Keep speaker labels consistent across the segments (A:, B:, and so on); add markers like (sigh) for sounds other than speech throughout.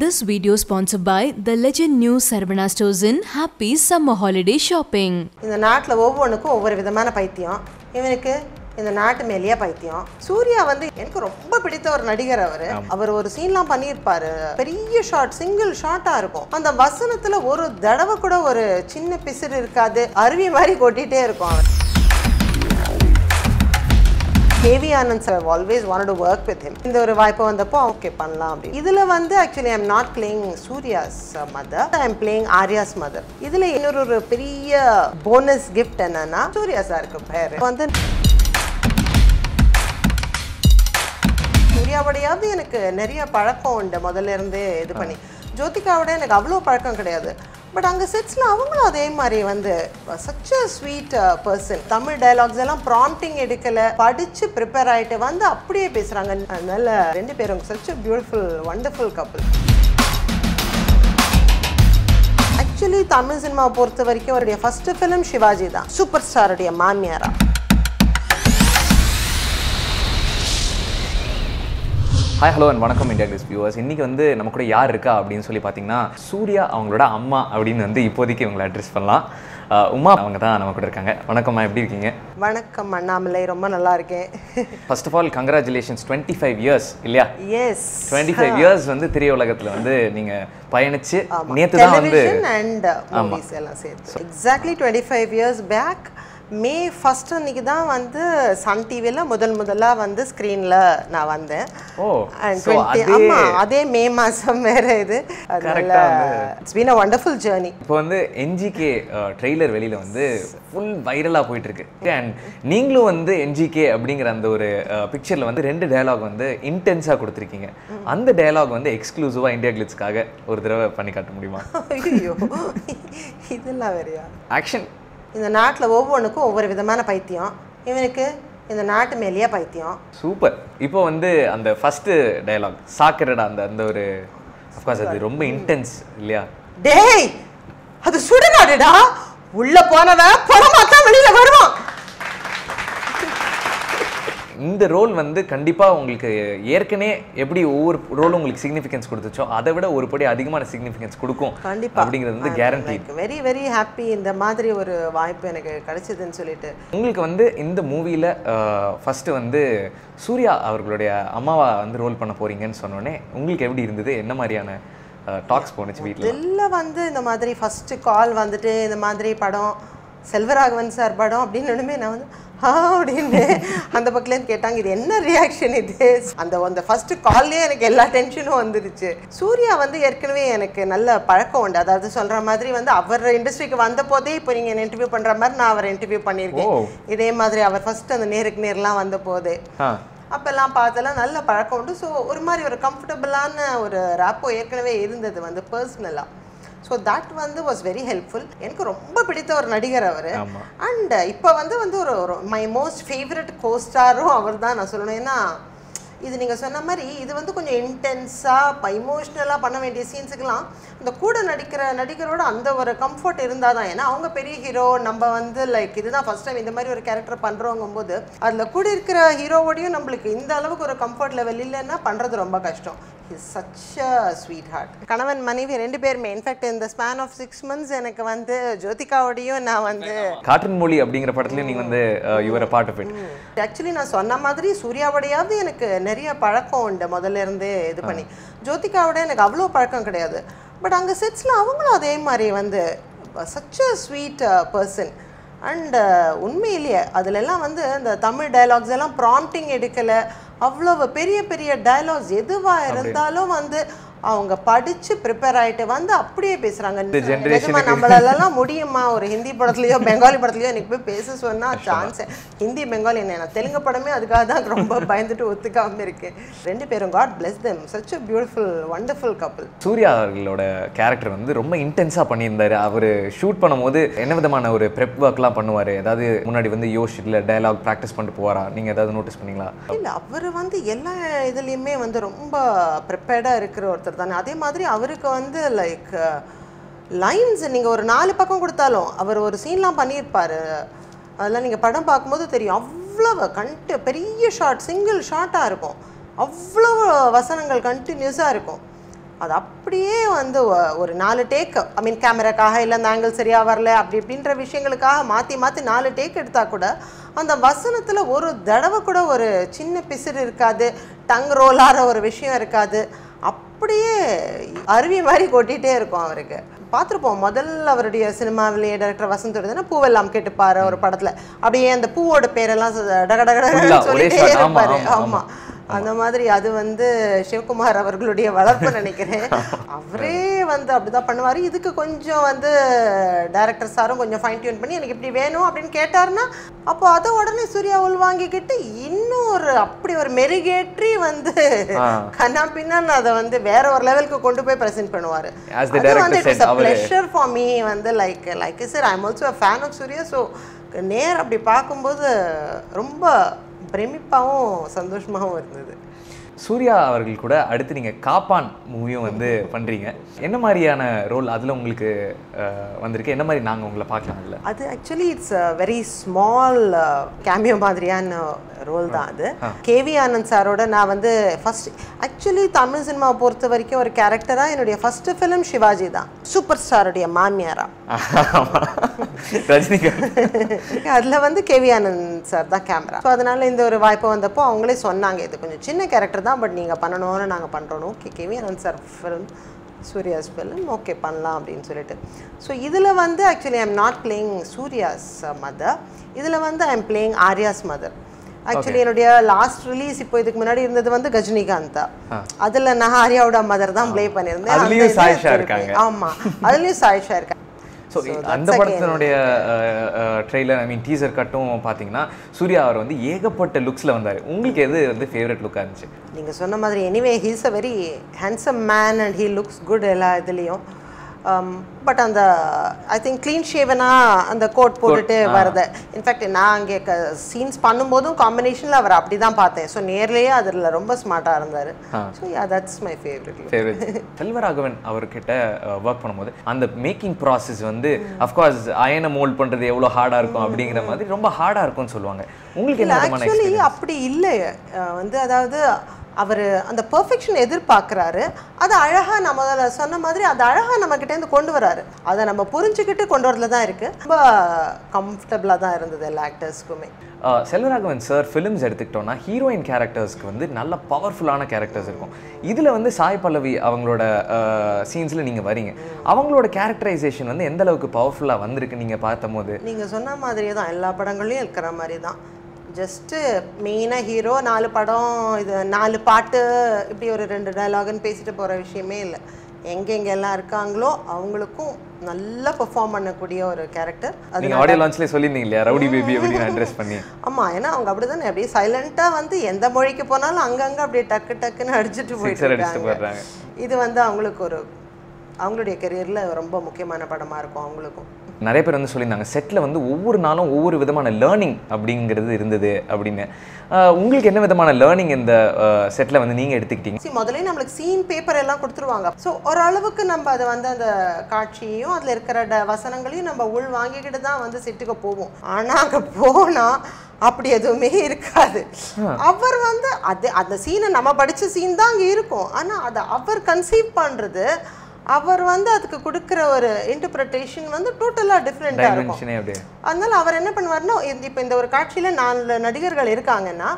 A: This video sponsored by the Legend News Sarvana Stores in Happy Summer Holiday Shopping.
B: இந்த நாட்டில் ஒவ்வொன்றுக்கும் ஒவ்வொரு விதமான பைத்தியம். இவனுக்கு இந்த நாட்டு மேலேயே பைத்தியம். சூர்யா வந்து எனக்கு ரொம்ப பிடித்த ஒரு நடிகர் அவர். அவர் ஒரு சீன்லாம் பண்ணியிருப்பாரு. பெரிய ஷாட் சிங்கிள் ஷாட்டா இருக்கும். அந்த வசனத்துல ஒரு தடவை கூட ஒரு சின்ன பிசிறு இருக்காது. அருவி மாதிரி கொட்டிட்டே இருக்கும் அவன் KV Anand sir always want to work with him இந்த ஒரு வாய்ப்பு வந்தப்போ ஓகே பண்ணலாம் அப்படி இதில் வந்து actually I'm not playing Suriya's mother I'm playing Arya's mother இதில் இன்னொரு ஒரு பெரிய போனஸ் கிஃப்ட் என்னன்னா சூர்யா சாருக்கு பேர். வந்து சூர்யாவோடையாவது எனக்கு நிறைய பழக்கம் உண்டு. முதல்ல இருந்தே இது பண்ணி. ஜோதிகாவோட எனக்கு அவ்வளோ பழக்கம் கிடையாது. பட் அங்கே செட்ஸில் அவங்களும் அதே மாதிரி வந்து such a sweet person Tamil dialogues எல்லாம் ப்ராம்ப்டிங் எடுக்கலை படித்து ப்ரிப்பேர் ஆகிட்டு வந்து அப்படியே பேசுகிறாங்க அதனால் ரெண்டு பேரும் such a beautiful wonderful couple actually Tamil சினிமாவை பொறுத்த வரைக்கும் அவருடைய ஃபஸ்ட்டு ஃபிலிம் சிவாஜி தான். சூப்பர் ஸ்டாருடைய மாமியாரா.
C: ஹாய் ஹலோ அண்ட் வணக்கம் இந்தியா கிளிஸ் வியூவர்ஸ் இன்றைக்கி வந்து நம்ம கூட யார் இருக்கா அப்படின்னு சொல்லி பார்த்தீங்கன்னா சூர்யா அவங்களோட அம்மா அப்படின்னு வந்து இப்போதைக்கு இவங்களை அட்ரஸ் பண்ணலாம். உமா அவங்க தான் நம்ம கூட இருக்காங்க. வணக்கம்மா எப்படி இருக்கீங்க?
B: வணக்கம் அண்ணாமலை ரொம்ப நல்லா இருக்கேன்.
C: First of all congratulations twenty five years இல்லையா?
B: எஸ்
C: டுவெண்ட்டி ஃபைவ் இயர்ஸ் வந்து திரையுலகத்தில் வந்து நீங்கள் பயணிச்சு நேற்று தான் வந்து
B: அண்ட் எல்லாம் சேர்த்து. Exactly twenty five years back May first அன்னைக்கு தான் வந்து சன் டிவியில் முதல் முதலாக வந்து ஸ்க்ரீனில் நான் வந்தேன். ஆமாம் அதே மே மாதம் வேற இது. அதனால it's been a wonderful journey
C: இப்போ வந்து என்ஜிகே ட்ரெய்லர் வெளியில் வந்து ஃபுல் வைரலாக போயிட்டு இருக்கு அண்ட் நீங்களும் வந்து என்ஜிகே அப்படிங்கிற அந்த ஒரு பிக்சரில் வந்து ரெண்டு டயலாக் வந்து இன்டென்ஸாக கொடுத்துருக்கீங்க. அந்த டயலாக் வந்து எக்ஸ்க்ளூசிவாக இந்தியா கிளிட்ஸ்க்காக ஒரு தடவை பண்ணி காட்ட முடியுமா?
B: ஐயோ இதெல்லாம் வேறையா?
C: ஆக்ஷன்
B: இந்த நாட்டில் ஒவ்வொன்றுக்கும் ஒவ்வொரு விதமான பைத்தியம். இவனுக்கு இந்த நாட்டு மேலேயே பைத்தியம்.
C: சூப்பர். இப்போ வந்து அந்த ஃபஸ்ட்டு டயலாக் சாக்கரடா அந்த அந்த ஒரு அஃப்கோர்ஸ் அது ரொம்ப இன்டென்ஸ் இல்லையா?
B: டேய் அது சுடுகாடுடா. உள்ள போனவன் பணமாத்தான் வெளியில வருவான்.
C: இந்த ரோல் வந்து கண்டிப்பாக உங்களுக்கு ஏற்கனவே எப்படி ஒவ்வொரு ரோலும் உங்களுக்கு சிக்னிஃபிகன்ஸ் கொடுத்துச்சோ அதை விட ஒரு படி அதிகமான சிக்னிஃபிகன்ஸ் கொடுக்கும்
B: கண்டிப்பா.
C: அப்படிங்கிறது வந்து கேரண்டி
B: வெரி வெரி ஹாப்பி இந்த மாதிரி ஒரு வாய்ப்பு எனக்கு கிடைச்சதுன்னு சொல்லிட்டு.
C: உங்களுக்கு வந்து இந்த மூவியில் ஃபஸ்ட்டு வந்து சூர்யா அவர்களுடைய அம்மாவா வந்து ரோல் பண்ண போறீங்கன்னு சொன்னோடனே உங்களுக்கு எப்படி இருந்தது? என்ன மாதிரியான டாக்ஸ் போணுச்சு வீட்டில்
B: இதில் வந்து இந்த மாதிரி ஃபர்ஸ்ட் கால் வந்துட்டு இந்த மாதிரி படம் செல்வராகவன் சார் படம் அப்படின்னு நான் வந்து அப்படின்னு அந்த பக்கத்துலேருந்து கேட்டாங்க இது என்ன ரியாக்ஷன் இது? அந்த அந்த ஃபர்ஸ்ட் கால்லேயே எனக்கு எல்லா டென்ஷனும் வந்துருச்சு. சூர்யா வந்து ஏற்கனவே எனக்கு நல்ல பழக்கம் உண்டு. அதாவது சொல்கிற மாதிரி வந்து அவர் இண்டஸ்ட்ரிக்கு வந்த போதே இப்போ நீங்கள் இன்டர்வியூ பண்ணுற மாதிரி நான் அவரை இன்டர்வியூ பண்ணியிருக்கேன். இதே மாதிரி அவர் ஃபர்ஸ்ட் அந்த நேருக்கு நேர்லாம் வந்த போதே. அப்போல்லாம் பார்த்தெல்லாம் நல்ல பழக்கம் உண்டு. ஸோ ஒரு மாதிரி ஒரு கம்ஃபர்டபுளான ஒரு ரேப்போ ஏற்கனவே இருந்தது வந்து பர்சனலாக ஸோ தட் வந்து வாஸ் வெரி ஹெல்ப்ஃபுல் எனக்கு ரொம்ப பிடித்த ஒரு நடிகர் அவர். அண்ட் இப்போ வந்து வந்து ஒரு மை மோஸ்ட் ஃபேவரட் கோஸ்டாரும் அவர் தான் நான் சொல்லணும். ஏன்னா இது நீங்கள் சொன்ன மாதிரி இது வந்து கொஞ்சம் இன்டென்ஸாக இமோஷ்னலாக பண்ண வேண்டிய சீன்ஸுக்கெல்லாம் இந்த கூட நடிக்கிற நடிகரோட அந்த ஒரு கம்ஃபர்ட் இருந்தால் தான் ஏன்னா அவங்க பெரிய ஹீரோ நம்ம வந்து லைக் இதுதான் ஃபர்ஸ்ட் டைம் இந்த மாதிரி ஒரு கேரக்டர் பண்ணுறோங்கும் போது அதில் கூட இருக்கிற ஹீரோவோடையும் நம்மளுக்கு இந்த அளவுக்கு ஒரு கம்ஃபர்ட் லெவல் இல்லைன்னா பண்ணுறது ரொம்ப கஷ்டம். Is such a sweet heart கணவன் மனைவி ரெண்டு பேருமே இன்ஃபேக்ட் இந்த ஸ்பேன் ஆஃப் சிக்ஸ் மந்த்ஸ் எனக்கு வந்து ஜோதிகாவோடையும் நான் வந்து
C: காற்றின் மொழி அப்படிங்கிற படத்துலயும் நீங்க வந்து your part of it
B: actually நான் சொன்ன மாதிரி சூர்யாவோடையாவது எனக்கு நிறைய பழக்கம் உண்டு முதல்ல இருந்தே இது பண்ணி. ஜோதிகாவோட எனக்கு அவ்வளோ பழக்கம் கிடையாது. பட் அங்கே செட்ஸில் அவங்களும் அதே மாதிரி வந்து such a sweet person and உண்மையிலேயே அதுலெல்லாம் வந்து அந்த தமிழ் டயலாக்ஸ் எல்லாம் ப்ராம்ப்டிங் எடுக்கலை. அவ்வளவு பெரிய பெரிய டயலாக்ஸ் எதுவாக இருந்தாலும் வந்து அவங்க படிச்சு ப்ரிப்பேர் ஆயிட்டு வந்து அப்படியே பேசுறாங்க.
C: generation
B: நிஜமா நம்மளாலலாம் முடியுமா? ஒரு ஹிந்தி படத்துலயோ பெங்காலி படத்துலயோ எனக்கு போய் பேச சொன்னா சான்ஸ் ஹிந்தி பெங்காலி என்ன தெலுங்கு படமே அதுக்காக தான் ரொம்ப பயந்துட்டு ஒத்துக்காம இருக்கேன் ரெண்டு பேரும் God bless them such a beautiful wonderful couple
C: Suriya அவர்களோட கேரக்டர் வந்து ரொம்ப இன்டென்ஸாக பண்ணியிருந்தாரு. அவர் ஷூட் பண்ணும்போது என்ன விதமான ஒரு ப்ரெப் ஒர்க்லாம் பண்ணுவார்? ஏதாவது முன்னாடி வந்து யோசிச்சுல டயலாக் ப்ராக்டிஸ் பண்ணிட்டு போவாரா? நீங்கள் ஏதாவது நோட்டீஸ் பண்ணீங்களா?
B: இல்ல அவர் வந்து எல்லா இதுலயுமே வந்து ரொம்ப ப்ரிப்பேர்டாக இருக்கிற ஒருத்தர் தானே? அதே மாதிரி அவருக்கு வந்து லைக் லைன்ஸ் நீங்கள் ஒரு நாலு பக்கம் கொடுத்தாலும் அவர் ஒரு சீன்லாம் பண்ணியிருப்பாரு. அதெல்லாம் நீங்கள் படம் பார்க்கும்போது தெரியும். அவ்வளவு கண்டு பெரிய ஷார்ட் சிங்கிள் ஷார்ட்டாக இருக்கும். அவ்வளவு வசனங்கள் கண்டினியூஸாக இருக்கும். அது அப்படியே வந்து ஒரு நாலு டேக் ஐ மீன் கேமராக்காக இல்லை அந்த ஆங்கிள் சரியாக வரல அப்படி இப்படின்ற விஷயங்களுக்காக மாற்றி மாற்றி நாலு டேக் எடுத்தால் கூட அந்த வசனத்தில் ஒரு தடவை கூட ஒரு சின்ன பிசிறு இருக்காது. டங் ரோலாகிற ஒரு விஷயம் இருக்காது. அப்படியே அருவி மாதிரி கொட்டிகிட்டே இருக்கும் அவருக்கு. பார்த்துருப்போம் முதல்ல அவருடைய சினிமாவிலேயே டைரக்டர் வசந்த் வருதுன்னா பூவெல்லாம் கேட்டுப்பாரு ஒரு படத்தில். அப்படியே அந்த பூவோட பேரெல்லாம் டக டக சொல்லிட்டே இருப்பாரு.
C: ஆமா, ஆமா.
B: ஆமாம் அந்த மாதிரி அது வந்து சிவகுமார் அவர்களுடைய வளர்ப்பு நினைக்கிறேன். (laughs) அவரே வந்து அப்படிதான் பண்ணுவார். இதுக்கு கொஞ்சம் வந்து டைரக்டர் சாரும் கொஞ்சம் ஃபைன் டியூன் பண்ணி எனக்கு இப்படி வேணும் அப்படின்னு கேட்டாருன்னா அப்போ அதை உடனே சூர்யா உள்வாங்கிக்கிட்டு இன்னும் ஒரு அப்படி ஒரு மெருகேற்றி வந்து. கண்ணா பின்னான்னு அதை வந்து வேற ஒரு லெவலுக்கு கொண்டு போய் ப்ரெசென்ட் பண்ணுவார்.
C: The director said, அவரு-
B: ப்ளஷர் ஃபார் மீ வந்து like like sir I am also a fan of Suriya so நேர் அப்படி பார்க்கும்போது ரொம்ப பிரமிப்பாகவும் சந்தோஷமாகவும் இருந்தது.
C: சூர்யா அவர்கள் கூட அடுத்து நீங்கள் காப்பான் மூவியும் வந்து பண்ணுறீங்க என்ன மாதிரியான ரோல் அதில் உங்களுக்கு வந்திருக்கு? என்ன மாதிரி நாங்கள் உங்களை பார்க்கலாம் அதில்?
B: அது actually it's very small cameo மாதிரியான ரோல் தான் அது. கேவி ஆனந்த் சாரோட நான் வந்து ஃபர்ஸ்ட் ஆக்சுவலி தமிழ் சினிமாவை பொறுத்த வரைக்கும் ஒரு கேரக்டராக என்னுடைய ஃபர்ஸ்ட் ஃபிலிம் சிவாஜி தான். சூப்பர் ஸ்டாருடைய மாமியாரா
C: ரஜினிகாந்த். (laughs)
B: அதில் வந்து கேவி ஆனந்த் சார் தான் கேமரா ஸோ அதனால இந்த ஒரு வாய்ப்பு வந்தப்போ அவங்களே சொன்னாங்க இது கொஞ்சம் சின்ன கேரக்டர் தான் பட் நீங்கள் பண்ணணும்னு நாங்கள் பண்ணுறோம் okay KV Anand sir film Suriya's film okay பண்ணலாம் அப்படின்னு சொல்லிட்டு. ஸோ இதில் வந்து actually I am not playing Suriya's mother இதில் வந்து I am playing Arya's mother actually என்னுடைய லாஸ்ட் ரிலீஸ் இப்போ இதுக்கு முன்னாடி இருந்தது வந்து கஜினிகாந்த் தான் அதில் நான் ஆர்யாவோட மதர் தான் ப்ளே பண்ணியிருந்தேன். அந்த
C: அதுலயும் சாயிஷா
B: இருக்கு.
C: ஸோ அந்த படத்தினுடைய ட்ரெய்லர் ஐ மீன் டீசர் கட்டும் பார்த்தீங்கன்னா சூர்யா அவர் வந்து ஏகப்பட்ட லுக்ஸில் வந்தார். உங்களுக்கு எது வந்து ஃபேவரட் லுக்காக இருந்துச்சு?
B: நீங்கள் சொன்ன மாதிரி anyway he's a very handsome man and he looks good எல்லா இதுலேயும். பட் அந்த ஐ திங்க் க்ளீன் ஷேவனாக அந்த கோட் போட்டுட்டு வருது இன்ஃபேக்ட் நான் அங்கே சீன்ஸ் பண்ணும்போதும் காம்பினேஷனில் அவர் அப்படி தான் பார்த்தேன். ஸோ நேர்லேயே அதில் ரொம்ப ஸ்மார்ட்டாக இருந்தார். So yeah that's my favourite
C: favourite Selvaraghavan அவர்கிட்ட ஒர்க் பண்ணும்போது அந்த மேக்கிங் ப்ராசஸ் வந்து அஃப்கோர்ஸ் அயனை மோல்ட் பண்ணுறது எவ்வளோ ஹார்டாக இருக்கும் அப்படிங்கிற மாதிரி ரொம்ப ஹார்டாக இருக்கும்னு சொல்லுவாங்க. உங்களுக்கு
B: ஆக்சுவலி அப்படி இல்லை வந்து அதாவது அவர் அந்த பெர்ஃபெக்ஷன் எதிர்பார்க்குறாரு. அது அழகாக நம்ம சொன்ன மாதிரி அது அழகாக நம்மக்கிட்டேருந்து கொண்டு வராரு. அதை நம்ம புரிஞ்சுக்கிட்டு கொண்டு வரதுல தான் இருக்குது ரொம்ப கம்ஃபர்டபுளாக தான் இருந்தது எல்லா ஆக்டர்ஸ்க்குமே
C: செல்வராகவன் சார் ஃபிலிம்ஸ் எடுத்துக்கிட்டோம்னா ஹீரோயின் கேரக்டர்ஸ்க்கு வந்து நல்ல பவர்ஃபுல்லான கேரக்டர்ஸ் இருக்கும். இதில் வந்து சாய் பல்லவி அவங்களோட சீன்ஸில் நீங்கள் வரீங்க. அவங்களோட கேரக்டரைசேஷன் வந்து எந்த அளவுக்கு பவர்ஃபுல்லாக வந்திருக்கு நீங்கள் பார்த்தபோது
B: நீங்கள் சொன்ன மாதிரியே தான். எல்லா படங்கள்லையும் இருக்கிற மாதிரி தான் ஜஸ்ட்டு மெயினாக ஹீரோ நாலு படம் இது நாலு பாட்டு இப்படி ஒரு ரெண்டு டயலாகுன்னு பேசிட்டு போகிற விஷயமே இல்லை. எங்கெங்கெல்லாம் இருக்காங்களோ அவங்களுக்கும் நல்லா பெர்ஃபார்ம் பண்ணக்கூடிய ஒரு கேரக்டர் அது
C: நீங்கள் ஆடியோ லான்ச்லேயே சொல்லியிருந்தீங்க இல்லையா? ரவுடி பேபி அப்படின்னு அட்ரஸ் பண்ணி.
B: ஆமாம் ஏன்னா அவங்க அப்படி தானே அப்படியே சைலண்ட்டாக வந்து எந்த மொழிக்கு போனாலும் அங்கங்கே அப்படியே டக்கு டக்குன்னு அடிச்சுட்டு போயிட்டு இது வந்து அவங்களுக்கு ஒரு அவங்களுடைய கெரியரில் ரொம்ப முக்கியமான படமாக இருக்கும் அவங்களுக்கும்.
C: நிறைய பேர் வந்து சொல்லியிருந்தாங்க செட்டில் வந்து ஒவ்வொரு நாளும் ஒவ்வொரு விதமான லேர்னிங் அப்படிங்கிறது இருந்தது அப்படின்னு. உங்களுக்கு என்ன விதமான லேர்னிங் இந்த செட்டில் வந்து நீங்கள் எடுத்துக்கிட்டீங்க?
B: முதல்ல நம்மளுக்கு சீன் பேப்பர் எல்லாம் கொடுத்துருவாங்க. ஸோ ஓரளவுக்கு நம்ம அதை வந்து அந்த காட்சியையும் அதில் இருக்கிற ட- வசனங்களையும் நம்ம உள் வாங்கிக்கிட்டு தான் வந்து செட்டுக்கு போவோம். ஆனால் அங்கே போனால் அப்படி எதுவுமே இருக்காது. அவர் வந்து அது அந்த சீனை நம்ம படித்த சீன் தான் அங்கே இருக்கும். ஆனால் அதை அவர் கன்சீவ் பண்ணுறது அவர் வந்து அதுக்கு கொடுக்குற ஒரு இன்டர்பிரட்டேஷன் வந்து டோட்டலாக டிஃப்ரெண்ட்டாக இருக்கும். அதனால அவர் என்ன பண்ணுவார்னா இப்போ இந்த ஒரு காட்சியில் நாலு நடிகர்கள் இருக்காங்கன்னா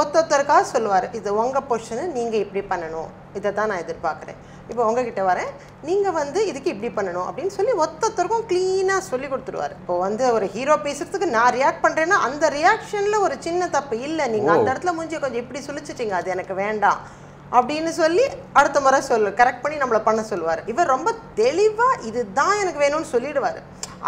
B: ஒத்தொத்தருக்காக சொல்லுவார் இது உங்கள் பொசிஷனு நீங்கள் இப்படி பண்ணணும். இதை தான் நான் எதிர்பார்க்குறேன். இப்போ உங்ககிட்ட வரேன். நீங்கள் வந்து இதுக்கு இப்படி பண்ணணும். அப்படின்னு சொல்லி ஒத்தொத்தருக்கும் க்ளீனாக சொல்லி கொடுத்துருவார். இப்போ வந்து ஒரு ஹீரோ பேசுறதுக்கு நான் ரியாக்ட் பண்ணுறேன்னா அந்த ரியாக்ஷனில் ஒரு சின்ன தப்பு இல்லை. நீங்கள் அந்த இடத்துல மூஞ்சி கொஞ்சம் இப்படி சொல்லிச்சிட்டீங்க அது எனக்கு வேண்டாம். அப்படின்னு சொல்லி அடுத்த முறை சொல்லு கரெக்ட் பண்ணி நம்மளை பண்ண சொல்லுவார். இவர் ரொம்ப தெளிவாக இதுதான் எனக்கு வேணும்னு சொல்லிடுவார்.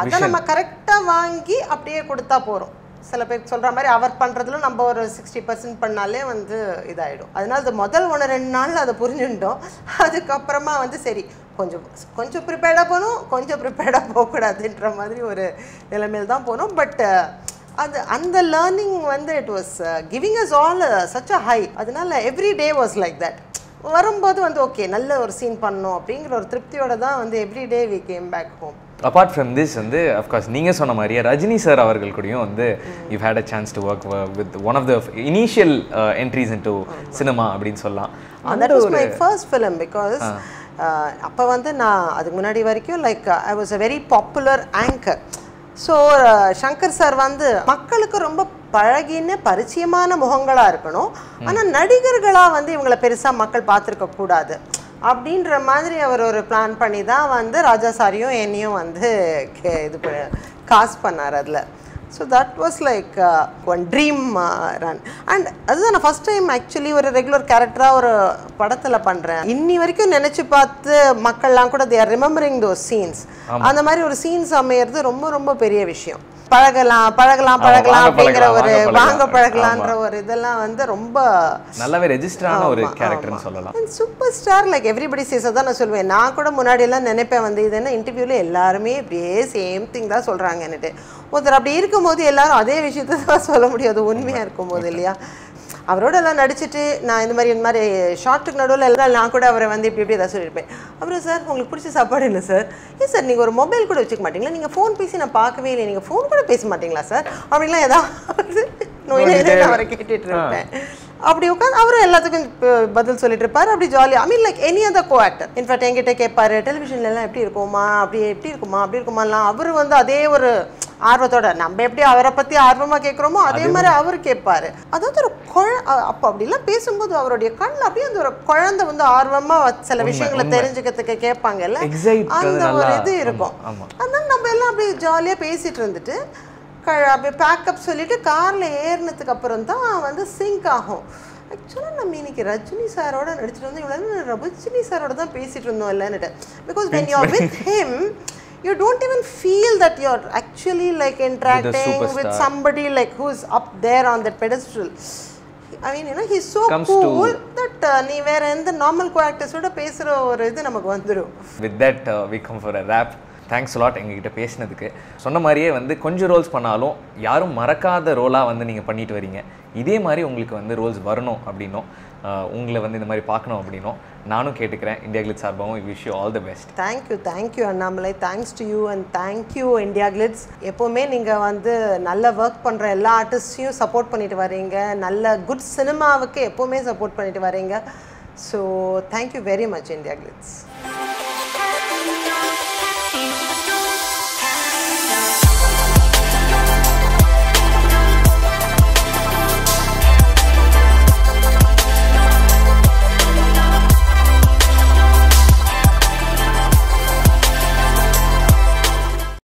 B: அதை நம்ம கரெக்டாக வாங்கி அப்படியே கொடுத்தா போகிறோம் சில பேர் சொல்கிற மாதிரி அவர் பண்ணுறதுல நம்ம ஒரு சிக்ஸ்டி பர்சன்ட் பண்ணாலே வந்து இதாகிடும் அதனால அது முதல் ஒன்று ரெண்டு நாள் அதை புரிஞ்சுட்டோம் அதுக்கப்புறமா வந்து சரி கொஞ்சம் கொஞ்சம் ப்ரிப்பேர்டாக போகணும் கொஞ்சம் ப்ரிப்பேர்டாக போகக்கூடாதுன்ற மாதிரி ஒரு நிலைமையில் தான் போனோம். பட் அது அந்த லேர்னிங் வந்து it was giving us all such a high அதனால every day was like that வரும்போது வந்து ஓகே நல்ல ஒரு சீன் பண்ணோம் அப்படிங்கிற ஒரு திருப்தியோட தான் வந்து every day we came back home
C: apart from this வந்து அஃப்கோர்ஸ் நீங்கள் சொன்ன மாதிரியே ரஜினி சார் அவர்கள் கூடயும் வந்து you had a chance to work with one of the initial entries into cinema அப்படின்னு சொல்லலாம். அந்த
B: was my first film because அப்போ வந்து நான் அதுக்கு முன்னாடி வரைக்கும் like I was a very popular anchor so Shankar sir வந்து மக்களுக்கு ரொம்ப பழகின பரிச்சயமான முகங்களாக இருக்கணும். ஆனால் நடிகர்களாக வந்து இவங்களை பெருசாக மக்கள் பார்த்துருக்க கூடாது. அப்படின்ற மாதிரி அவர் ஒரு பிளான் பண்ணி தான் வந்து ராஜா சாரியும் என்னையும் வந்து கே- இது காசு பண்ணார் அதில். So that was like one dream run and அதுதான் நான் ஃபஸ்ட் டைம் ஆக்சுவலி ஒரு ரெகுலர் கேரக்டராக ஒரு படத்தில் பண்ணுறேன் இன்னி வரைக்கும் நினச்சி பார்த்து மக்கள்லாம் கூட தேர் ரிமெம்பரிங் தோஸ் சீன்ஸ் அந்த மாதிரி ஒரு சீன்ஸ் அமையிறது ரொம்ப ரொம்ப பெரிய விஷயம். பழகலாம் பழகலாம் பழகலாம் அப்படிங்கிற ஒரு
C: வாங்க பழகலாம்.
B: வாங்க பழகலான்ற ஒரு இதெல்லாம் வந்து ரொம்ப
C: நல்லாவே ரெஜிஸ்டரான ஒரு கேரக்டர்னு சொல்லலாம்.
B: Super star like everybody says தான் நான் சொல்லுவேன் நான் கூட முன்னாடி எல்லாம் நினைப்பேன் வந்து இது என்ன இன்டர்வியூல எல்லாருமே இப்படியே சேம் திங் தான் சொல்றாங்கன்னுட்டு ஒருத்தர் அப்படி இருக்கும்போது எல்லாரும் அதே விஷயத்தை தான் சொல்ல முடியாது உண்மையா இருக்கும்போது இல்லையா? அவரோட எல்லாம் நடிச்சிட்டு நான் இந்த மாதிரி இந்த மாதிரி ஷார்ட்டுக்கு நடுவில் எல்லாம் நான் கூட அவரை வந்து இப்படி இப்படி ஏதாவது சொல்லியிருப்பேன். அப்புறம் சார் உங்களுக்கு பிடிச்ச சாப்பாடு என்ன சார்? ஏன் சார் நீங்கள் ஒரு மொபைல் கூட வச்சுக்க மாட்டீங்களா? நீங்கள் ஃபோன் பேசி நான் பார்க்கவே இல்லை நீங்கள் ஃபோன் கூட பேச மாட்டீங்களா சார்? அப்படின்லாம் ஏதாவது நோய் அவரை கேட்டுட்டு இருப்பேன். அப்படி உட்காந்து அவரும் எல்லாத்துக்கும் பதில் சொல்லிட்டு இருப்பாரு. அப்படி ஜாலியாக I mean like any other co actor in fact என்கிட்ட கேட்பாரு டெலிவிஷன்ல எல்லாம் எப்படி இருக்குமா? அப்படி எப்படி இருக்குமா? அப்படி இருக்குமாலாம். அவர் வந்து அதே ஒரு ஆர்வத்தோட. நம்ம எப்படி அவரை பத்தி ஆர்வமா கேட்குறோமோ அதே மாதிரி அவர் கேட்பாரு அதாவது ஒரு குழ அப்போ அப்படிலாம் பேசும்போது அவருடைய கண்ணில் அப்படியே அந்த ஒரு குழந்தை வந்து ஆர்வமா சில விஷயங்களை தெரிஞ்சுக்கிறதுக்கு கேட்பாங்கல்ல? அந்த ஒரு இது இருக்கும். அதனால நம்ம எல்லாம் அப்படியே ஜாலியாக பேசிட்டு இருந்துட்டு க அப்படியே பேக்கப் சொல்லிட்டு காரில் ஏறினதுக்கு அப்புறம் தான் வந்து சிங்க் ஆகும். ஆக்சுவலாக நம்ம இன்னைக்கு ரஜினி சாரோட நடிச்சிட்டு வந்து இவ்வளோ ரஜினி சாரோட தான் பேசிட்டு இருந்தோம் இல்லைன்னுட்டு. Because when you with him you don't even feel that you are actually like interacting with
C: superstar.
B: Somebody like who's up there on that pedestal I mean you know he's so cool that நீ வேற எந்த normal கோ ஆக்டர்ஸோட பேசுகிற ஒரு இது நமக்கு வந்துடும்
C: with that we come for a wrap thanks lot எங்ககிட்ட பேசினதுக்கு. சொன்ன மாதிரியே வந்து கொஞ்சம் ரோல்ஸ் பண்ணாலும் யாரும் மறக்காத ரோலாக வந்து நீங்கள் பண்ணிட்டு வரீங்க. இதே மாதிரி உங்களுக்கு வந்து ரோல்ஸ் வரணும் அப்படின்னும். உங்களை வந்து இந்த மாதிரி பார்க்கணும் அப்படின்னும் நானும் கேட்டுக்கிறேன். இந்தியா கிளிட் சார்பாகவும் wish you all the best
B: thank you thank you Annamalai. Thanks to you and thank you India Glitz எப்போவுமே நீங்கள் வந்து நல்ல ஒர்க் பண்ணுற எல்லா ஆர்டிஸ்டையும் சப்போர்ட் பண்ணிட்டு வரீங்க நல்ல குட் சினிமாவுக்கு எப்போவுமே சப்போர்ட் பண்ணிட்டு வரீங்க so thank you very much India Glitz